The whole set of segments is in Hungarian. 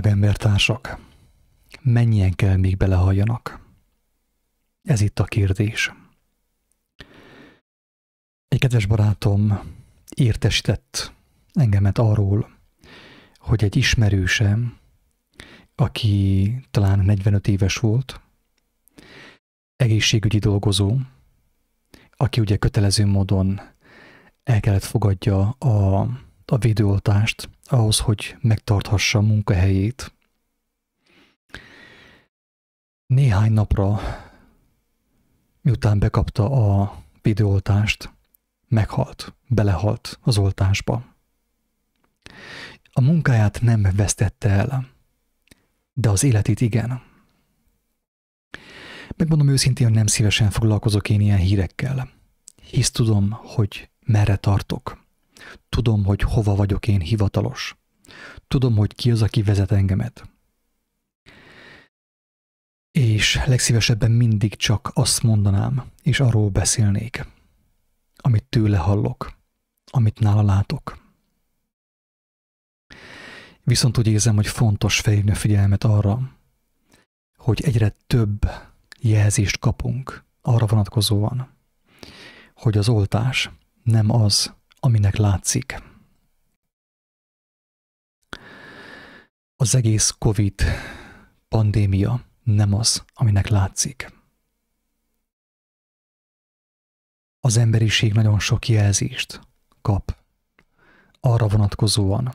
Drága embertársak, mennyien kell még belehalljanak? Ez itt a kérdés. Egy kedves barátom értesített engemet arról, hogy egy ismerősem, aki talán 45 éves volt, egészségügyi dolgozó, aki ugye kötelező módon el kellett fogadja a, a védőoltást ahhoz, hogy megtarthassa a munkahelyét. Néhány napra, miután bekapta a védőoltást, meghalt, belehalt az oltásba. A munkáját nem vesztette el, de az életét igen. Megmondom őszintén, hogy nem szívesen foglalkozok én ilyen hírekkel, hisz tudom, hogy merre tartok. Tudom, hogy hova vagyok én hivatalos. Tudom, hogy ki az, aki vezet engemet. És legszívesebben mindig csak azt mondanám, és arról beszélnék, amit tőle hallok, amit nála látok. Viszont úgy érzem, hogy fontos felhívni a figyelmet arra, hogy egyre több jelzést kapunk arra vonatkozóan, hogy az oltás nem az, aminek látszik. Az egész COVID pandémia nem az, aminek látszik. Az emberiség nagyon sok jelzést kap arra vonatkozóan,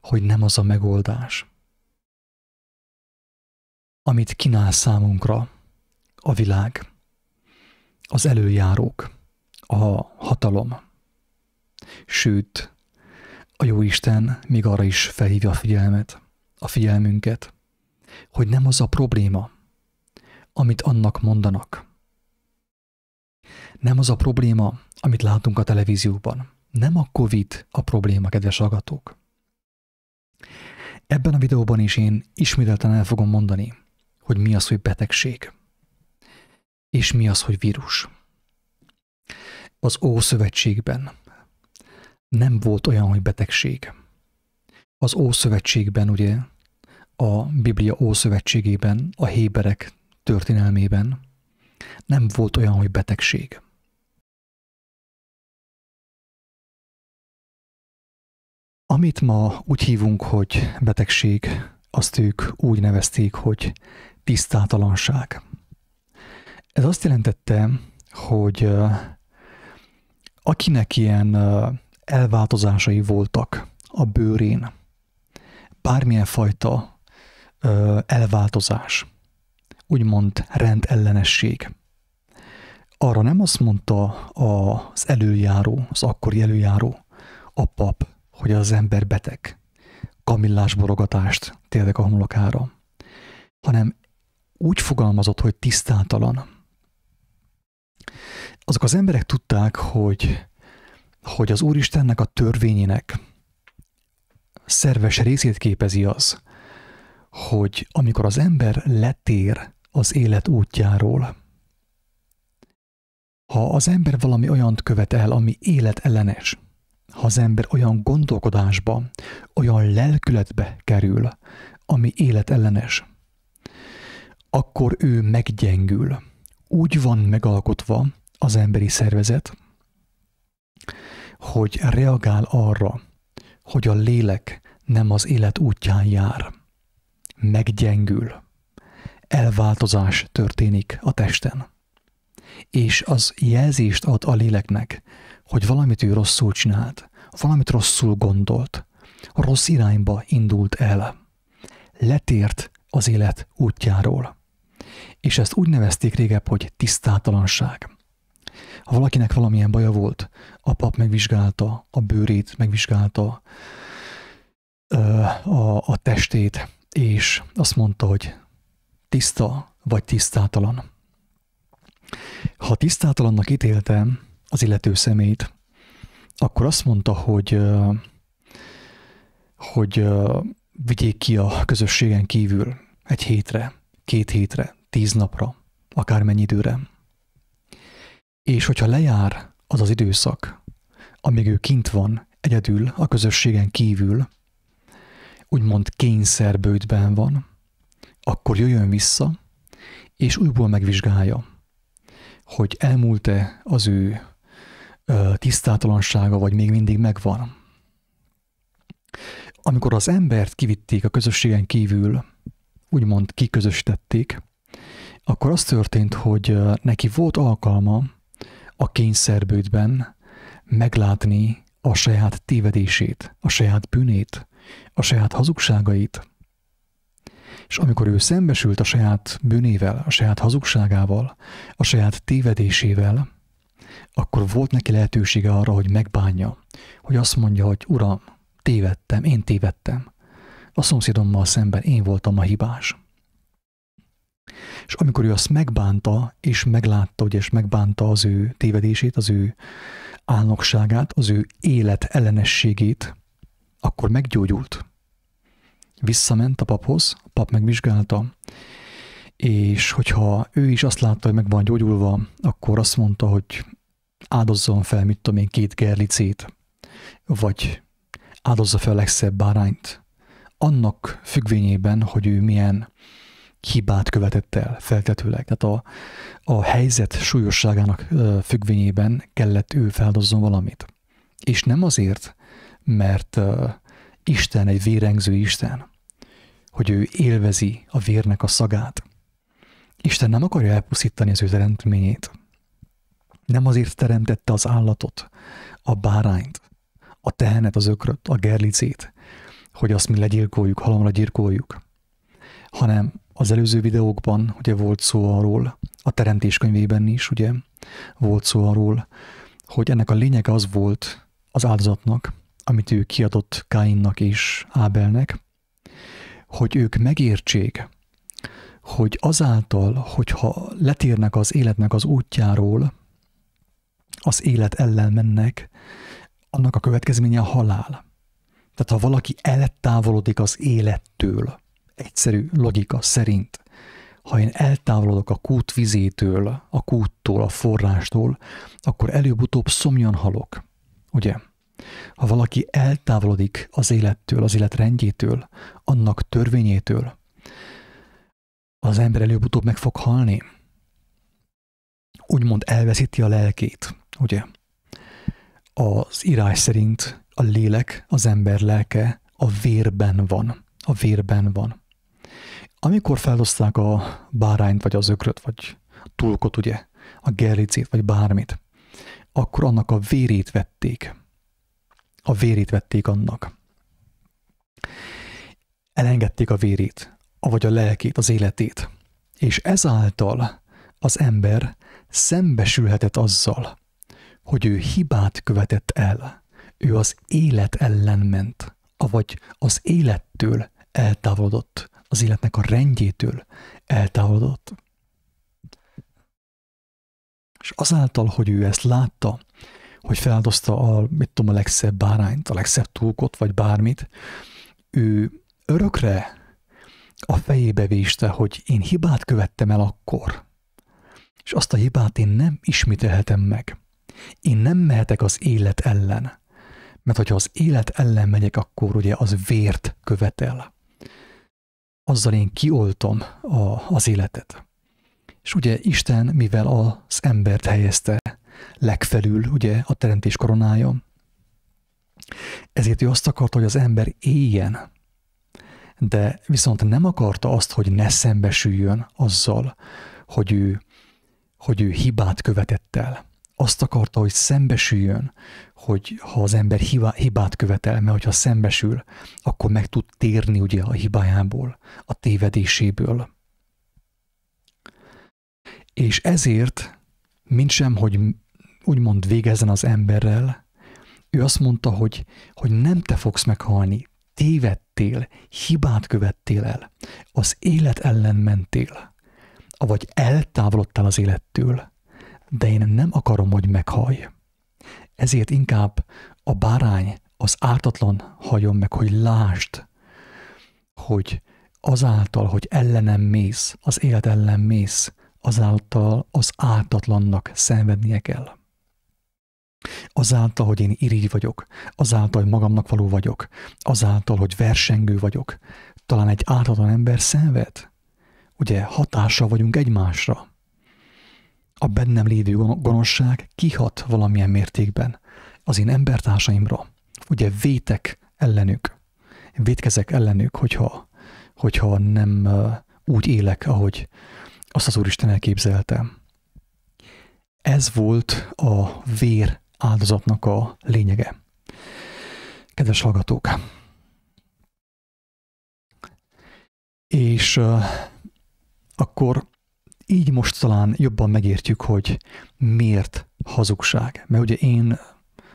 hogy nem az a megoldás, amit kínál számunkra a világ, az előjárók, a hatalom. Sőt, a Jóisten még arra is felhívja a figyelmet, a figyelmünket, hogy nem az a probléma, amit annak mondanak. Nem az a probléma, amit látunk a televízióban. Nem a COVID a probléma, kedves agatók. Ebben a videóban is én ismételten el fogom mondani, hogy mi az, hogy betegség, és mi az, hogy vírus. Az Ószövetségben nem volt olyan, hogy betegség. Az Ószövetségben ugye a Biblia Ószövetségében, a Héberek történelmében nem volt olyan, hogy betegség. Amit ma úgy hívunk, hogy betegség, azt ők úgy nevezték, hogy tisztátalanság. Ez azt jelentette, hogy akinek ilyen elváltozásai voltak a bőrén, bármilyen fajta elváltozás, úgymond rendellenesség, arra nem azt mondta az előjáró, az akkori előjáró, a pap, hogy az ember beteg, kamillás borogatást térdek a homlokára, hanem úgy fogalmazott, hogy tisztátalan. Azok az emberek tudták, hogy, hogy az Úristennek a törvényének szerves részét képezi az, hogy amikor az ember letér az élet útjáról, ha az ember valami olyant követ el, ami életellenes, ha az ember olyan gondolkodásba, olyan lelkületbe kerül, ami életellenes, akkor ő meggyengül. Úgy van megalkotva az emberi szervezet, hogy reagál arra, hogy a lélek nem az élet útján jár. Meggyengül. Elváltozás történik a testen. És az jelzést ad a léleknek, hogy valamit ő rosszul csinált, valamit rosszul gondolt, rossz irányba indult el, letért az élet útjáról. És ezt úgy nevezték régebb, hogy tisztátalanság. Ha valakinek valamilyen baja volt, a pap megvizsgálta a bőrét, megvizsgálta a, a testét, és azt mondta, hogy tiszta vagy tisztátalan. Ha tisztátalannak ítéltem az illető szemét, akkor azt mondta, hogy, hogy vigyék ki a közösségen kívül egy hétre, két hétre, tíz napra, akármennyi időre. És hogyha lejár az az időszak, amíg ő kint van egyedül a közösségen kívül, úgymond kényszerbőtben van, akkor jöjjön vissza, és újból megvizsgálja, hogy elmúlt-e az ő tisztátalansága, vagy még mindig megvan. Amikor az embert kivitték a közösségen kívül, úgymond kiközösítették, akkor az történt, hogy neki volt alkalma a kényszerbődben meglátni a saját tévedését, a saját bűnét, a saját hazugságait. És amikor ő szembesült a saját bűnével, a saját hazugságával, a saját tévedésével, akkor volt neki lehetősége arra, hogy megbánja, hogy azt mondja, hogy Uram, tévedtem, én tévedtem. A szomszédommal szemben én voltam a hibás. És amikor ő azt megbánta, és meglátta, hogy és megbánta az ő tévedését, az ő álnokságát, az ő élet ellenességét, akkor meggyógyult. Visszament a paphoz, a pap megvizsgálta, és hogyha ő is azt látta, hogy meg van gyógyulva, akkor azt mondta, hogy áldozzon fel, mit tudom én, két gerlicét, vagy áldozza fel a legszebb bárányt, annak függvényében, hogy ő milyen hibát követett el feltetőleg. Tehát a, a helyzet súlyosságának függvényében kellett ő feldozzon valamit. És nem azért, mert Isten egy vérengző Isten, hogy ő élvezi a vérnek a szagát. Isten nem akarja elpusztítani az ő teremtményét. Nem azért teremtette az állatot, a bárányt, a tehenet, az ökröt, a gerlicét, hogy azt mi legyilkoljuk, halomra gyilkoljuk, hanem az előző videókban ugye volt szó arról, a teremtés könyvében is ugye volt szó arról, hogy ennek a lényege az volt az áldozatnak, amit ő kiadott Káinnak és Ábelnek, hogy ők megértsék, hogy azáltal, hogyha letérnek az életnek az útjáról, az élet ellen mennek, annak a következménye a halál. Tehát ha valaki eltávolodik az élettől, egyszerű logika szerint, ha én eltávolodok a kút vizétől, a kúttól, a forrástól, akkor előbb-utóbb szomjan halok. Ugye? Ha valaki eltávolodik az élettől, az élet rendjétől, annak törvényétől, az ember előbb-utóbb meg fog halni. Úgymond elveszíti a lelkét, ugye? Az írás szerint a lélek, az ember lelke a vérben van. A vérben van. Amikor feldozták a bárányt, vagy az ökröt, vagy a tulkot, ugye, a gerlicét, vagy bármit, akkor annak a vérét vették. A vérét vették annak. Elengedték a vérét, vagy a lelkét, az életét. És ezáltal az ember szembesülhetett azzal, hogy ő hibát követett el. Ő az élet ellen ment, avagy az élettől eltávolodott az életnek a rendjétől eltávolodott. És azáltal, hogy ő ezt látta, hogy feldozta a, mit tudom, a legszebb bárányt, a legszebb túlkot, vagy bármit, ő örökre a fejébe véste, hogy én hibát követtem el akkor, és azt a hibát én nem ismételhetem meg. Én nem mehetek az élet ellen, mert hogyha az élet ellen megyek, akkor ugye az vért követel azzal én kioltom a, az életet. És ugye Isten, mivel az embert helyezte legfelül, ugye a teremtés koronája, ezért ő azt akarta, hogy az ember éljen, de viszont nem akarta azt, hogy ne szembesüljön azzal, hogy ő, hogy ő hibát követett el azt akarta, hogy szembesüljön, hogy ha az ember hibát követel, mert hogyha szembesül, akkor meg tud térni ugye a hibájából, a tévedéséből. És ezért, mint sem, hogy úgymond végezzen az emberrel, ő azt mondta, hogy, hogy nem te fogsz meghalni, tévedtél, hibát követtél el, az élet ellen mentél, avagy eltávolodtál az élettől, de én nem akarom, hogy meghaj. Ezért inkább a bárány, az ártatlan hajjon meg, hogy lásd, hogy azáltal, hogy ellenem mész, az élet ellen mész, azáltal az ártatlannak szenvednie kell. Azáltal, hogy én irigy vagyok, azáltal, hogy magamnak való vagyok, azáltal, hogy versengő vagyok, talán egy ártatlan ember szenved. Ugye hatással vagyunk egymásra. A bennem lévő gonoszság kihat valamilyen mértékben az én embertársaimra. Ugye vétek ellenük, vétkezek ellenük, hogyha, hogyha nem úgy élek, ahogy azt az Úristen elképzeltem. Ez volt a vér áldozatnak a lényege. Kedves hallgatók! És uh, akkor így most talán jobban megértjük, hogy miért hazugság. Mert ugye én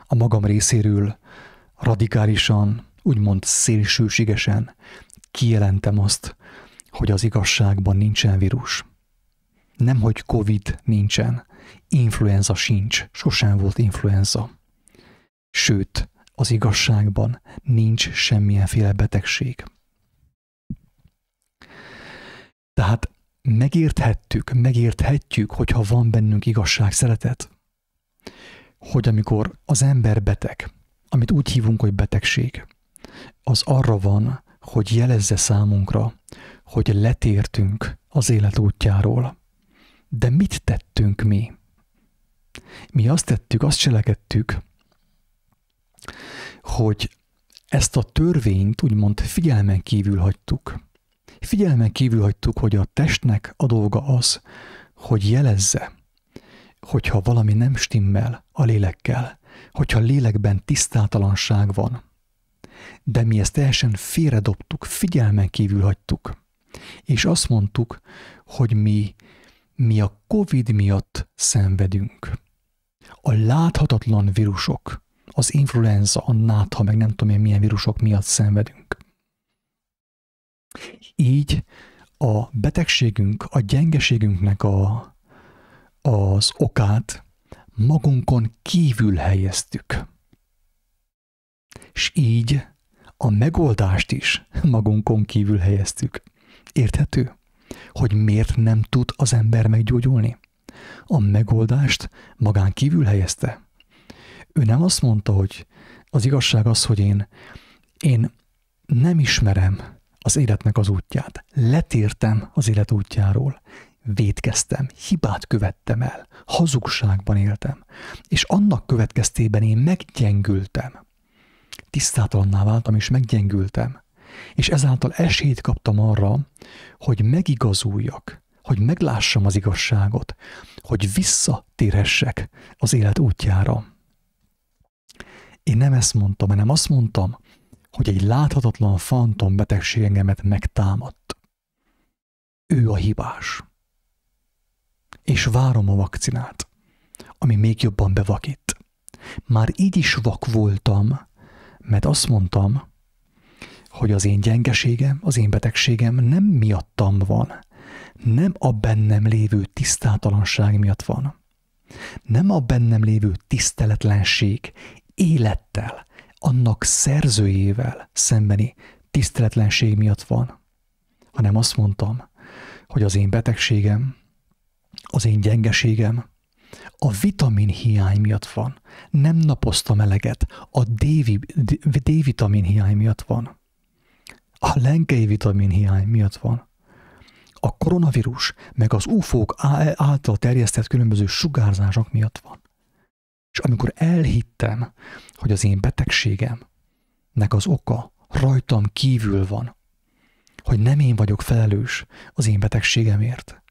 a magam részéről radikálisan, úgymond szélsőségesen kijelentem azt, hogy az igazságban nincsen vírus. Nem, hogy Covid nincsen, influenza sincs, sosem volt influenza. Sőt, az igazságban nincs semmilyenféle betegség. Tehát megérthettük, megérthetjük, hogyha van bennünk igazság, szeretet, hogy amikor az ember beteg, amit úgy hívunk, hogy betegség, az arra van, hogy jelezze számunkra, hogy letértünk az élet útjáról. De mit tettünk mi? Mi azt tettük, azt cselekedtük, hogy ezt a törvényt úgymond figyelmen kívül hagytuk. Figyelmen kívül hagytuk, hogy a testnek a dolga az, hogy jelezze, hogyha valami nem stimmel a lélekkel, hogyha lélekben tisztátalanság van. De mi ezt teljesen félredobtuk, figyelmen kívül hagytuk. És azt mondtuk, hogy mi, mi a COVID miatt szenvedünk. A láthatatlan vírusok, az influenza, a nátha, meg nem tudom én milyen vírusok miatt szenvedünk. Így a betegségünk, a gyengeségünknek a, az okát magunkon kívül helyeztük. És így a megoldást is magunkon kívül helyeztük. Érthető? Hogy miért nem tud az ember meggyógyulni? A megoldást magán kívül helyezte. Ő nem azt mondta, hogy az igazság az, hogy én, én nem ismerem az életnek az útját. Letértem az élet útjáról. Védkeztem, hibát követtem el, hazugságban éltem, és annak következtében én meggyengültem. Tisztátalanná váltam, és meggyengültem. És ezáltal esélyt kaptam arra, hogy megigazuljak, hogy meglássam az igazságot, hogy visszatérhessek az élet útjára. Én nem ezt mondtam, hanem azt mondtam, hogy egy láthatatlan fantom betegség engemet megtámadt. Ő a hibás. És várom a vakcinát, ami még jobban bevakít. Már így is vak voltam, mert azt mondtam, hogy az én gyengeségem, az én betegségem nem miattam van, nem a bennem lévő tisztátalanság miatt van, nem a bennem lévő tiszteletlenség élettel, annak szerzőjével szembeni tiszteletlenség miatt van, hanem azt mondtam, hogy az én betegségem, az én gyengeségem a vitamin hiány miatt van. Nem napoztam eleget, a D-vitamin hiány miatt van. A lenkei vitamin hiány miatt van. A koronavírus, meg az UFO-k által terjesztett különböző sugárzások miatt van. És amikor elhittem, hogy az én betegségemnek az oka rajtam kívül van, hogy nem én vagyok felelős az én betegségemért,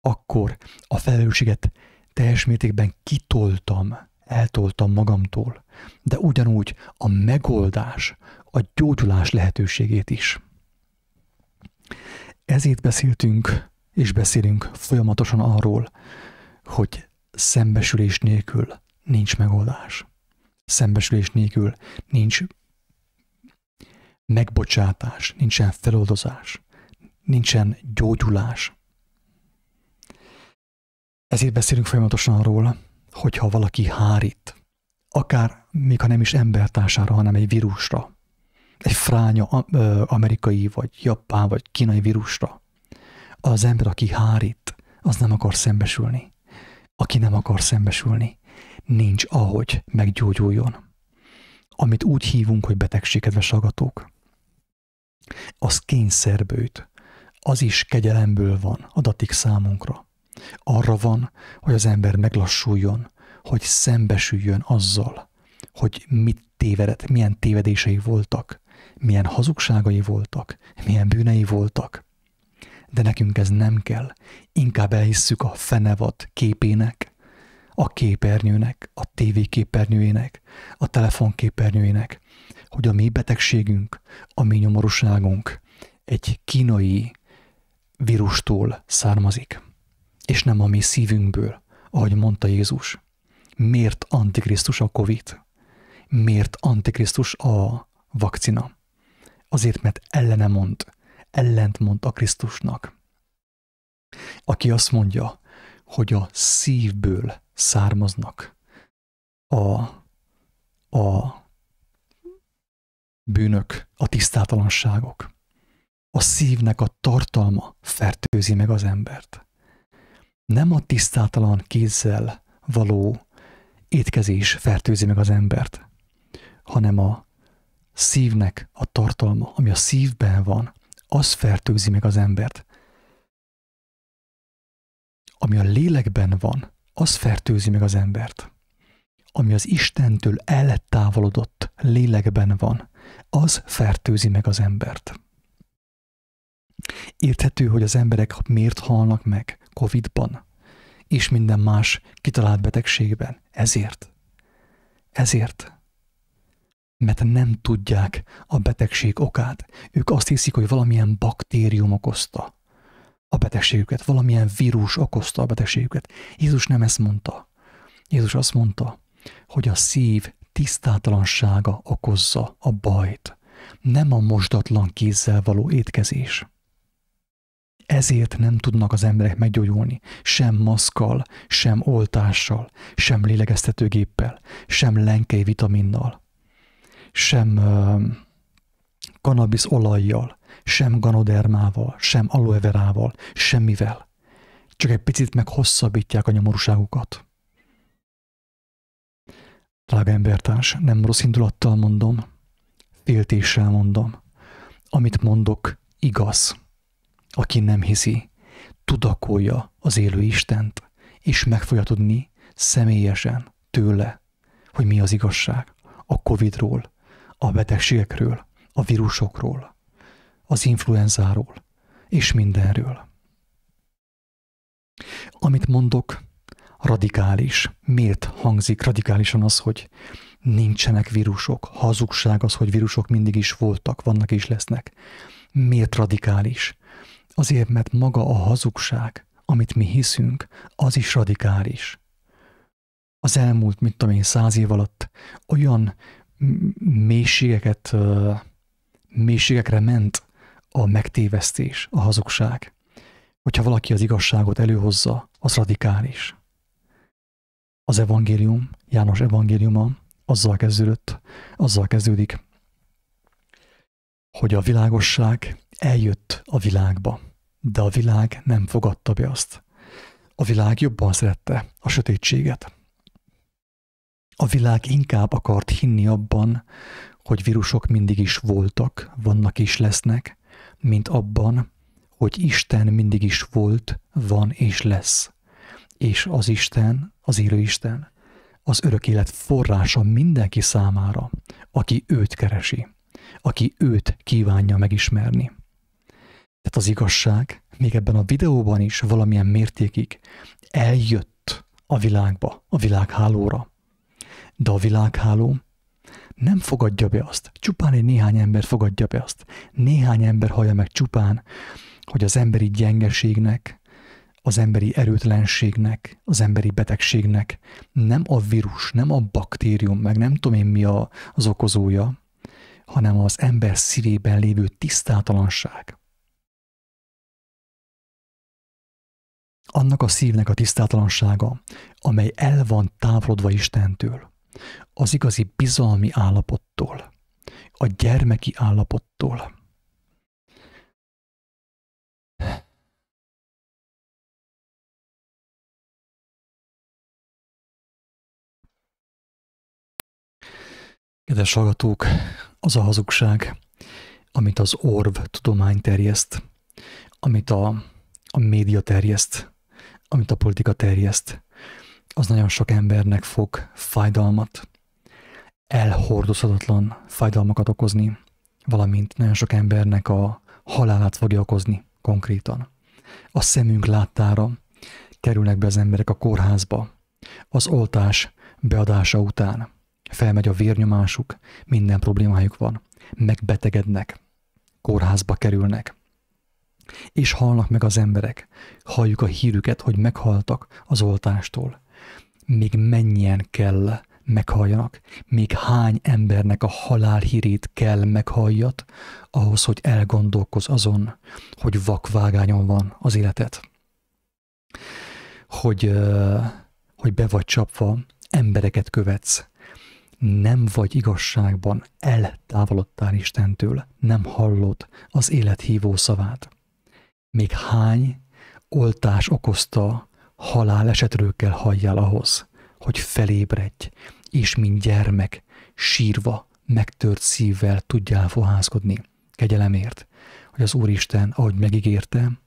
akkor a felelősséget teljes mértékben kitoltam, eltoltam magamtól, de ugyanúgy a megoldás, a gyógyulás lehetőségét is. Ezért beszéltünk és beszélünk folyamatosan arról, hogy szembesülés nélkül nincs megoldás. Szembesülés nélkül nincs megbocsátás, nincsen feloldozás, nincsen gyógyulás. Ezért beszélünk folyamatosan arról, hogyha valaki hárít, akár még ha nem is embertársára, hanem egy vírusra, egy fránya amerikai, vagy japán, vagy kínai vírusra, az ember, aki hárít, az nem akar szembesülni. Aki nem akar szembesülni, nincs ahogy meggyógyuljon. Amit úgy hívunk, hogy betegség, kedves hallgatók, az kényszerbőt, az is kegyelemből van, adatik számunkra. Arra van, hogy az ember meglassuljon, hogy szembesüljön azzal, hogy mit tévedett, milyen tévedései voltak, milyen hazugságai voltak, milyen bűnei voltak. De nekünk ez nem kell. Inkább elhisszük a fenevad képének, a képernyőnek, a tévéképernyőjének, a telefonképernyőjének, hogy a mi betegségünk, a mi nyomorúságunk egy kínai vírustól származik, és nem a mi szívünkből, ahogy mondta Jézus. Miért antikrisztus a Covid? Miért antikrisztus a vakcina? Azért, mert ellene mond, ellent mond a Krisztusnak. Aki azt mondja, hogy a szívből származnak a, a bűnök, a tisztátalanságok. A szívnek a tartalma fertőzi meg az embert. Nem a tisztátalan kézzel való étkezés fertőzi meg az embert, hanem a szívnek a tartalma, ami a szívben van, az fertőzi meg az embert. Ami a lélekben van, az fertőzi meg az embert. Ami az Istentől eltávolodott lélekben van, az fertőzi meg az embert. Érthető, hogy az emberek miért halnak meg Covid-ban, és minden más kitalált betegségben. Ezért. Ezért. Mert nem tudják a betegség okát. Ők azt hiszik, hogy valamilyen baktérium okozta a betegségüket, valamilyen vírus okozta a betegségüket. Jézus nem ezt mondta. Jézus azt mondta, hogy a szív tisztátalansága okozza a bajt, nem a mosdatlan kézzel való étkezés. Ezért nem tudnak az emberek meggyógyulni, sem maszkal, sem oltással, sem lélegeztetőgéppel, sem lenkei vitaminnal, sem uh, cannabis olajjal, sem ganodermával, sem aloeverával, semmivel. Csak egy picit meghosszabbítják a nyomorúságukat. Drága embertárs, nem rossz indulattal mondom, féltéssel mondom. Amit mondok, igaz. Aki nem hiszi, tudakolja az élő Istent, és meg fogja tudni személyesen tőle, hogy mi az igazság a Covidról, a betegségekről, a vírusokról, az influenzáról, és mindenről. Amit mondok, radikális. Miért hangzik radikálisan az, hogy nincsenek vírusok? Hazugság az, hogy vírusok mindig is voltak, vannak és lesznek. Miért radikális? Azért, mert maga a hazugság, amit mi hiszünk, az is radikális. Az elmúlt, mit tudom én, száz év alatt olyan mélységeket, mélységekre ment a megtévesztés, a hazugság. Hogyha valaki az igazságot előhozza, az radikális. Az evangélium, János evangéliuma azzal kezdődött, azzal kezdődik, hogy a világosság eljött a világba, de a világ nem fogadta be azt. A világ jobban szerette a sötétséget. A világ inkább akart hinni abban, hogy vírusok mindig is voltak, vannak és lesznek, mint abban, hogy Isten mindig is volt, van és lesz. És az Isten, az élő Isten, az örök élet forrása mindenki számára, aki őt keresi, aki őt kívánja megismerni. Tehát az igazság még ebben a videóban is valamilyen mértékig eljött a világba, a világhálóra. De a világháló nem fogadja be azt. Csupán egy néhány ember fogadja be azt. Néhány ember hallja meg csupán, hogy az emberi gyengeségnek, az emberi erőtlenségnek, az emberi betegségnek nem a vírus, nem a baktérium, meg nem tudom én mi a, az okozója, hanem az ember szívében lévő tisztátalanság. Annak a szívnek a tisztátalansága, amely el van távolodva Istentől, az igazi bizalmi állapottól, a gyermeki állapottól. Kedves hallgatók, az a hazugság, amit az orv tudomány terjeszt, amit a, a média terjeszt, amit a politika terjeszt, az nagyon sok embernek fog fájdalmat, elhordozhatatlan fájdalmakat okozni, valamint nagyon sok embernek a halálát fogja okozni konkrétan. A szemünk láttára kerülnek be az emberek a kórházba, az oltás beadása után. Felmegy a vérnyomásuk, minden problémájuk van, megbetegednek, kórházba kerülnek. És halnak meg az emberek. Halljuk a hírüket, hogy meghaltak az oltástól. Még mennyien kell meghalljanak, még hány embernek a halál hírét kell meghalljat, ahhoz, hogy elgondolkoz azon, hogy vakvágányon van az életet. Hogy, hogy be vagy csapva, embereket követsz, nem vagy igazságban, eltávolodtál Istentől, nem hallod az élet hívó szavát. Még hány oltás okozta halálesetről kell halljál ahhoz, hogy felébredj, és mint gyermek, sírva, megtört szívvel tudjál fohászkodni. Kegyelemért, hogy az Úristen, ahogy megígérte,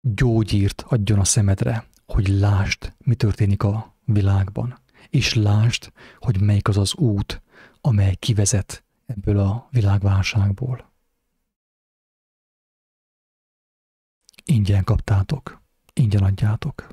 gyógyírt adjon a szemedre, hogy lásd, mi történik a világban, és lásd, hogy melyik az az út, amely kivezet ebből a világválságból. Ingyen kaptátok, ingyen adjátok.